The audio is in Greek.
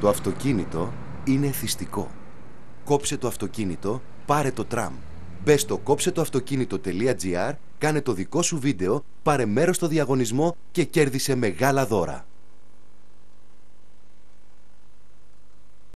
Το αυτοκίνητο είναι θυστικό. Κόψε το αυτοκίνητο, πάρε το τραμ. Μπες στο κόψε το αυτοκίνητο.gr, κάνε το δικό σου βίντεο, πάρε μέρος στο διαγωνισμό και κέρδισε μεγάλα δώρα.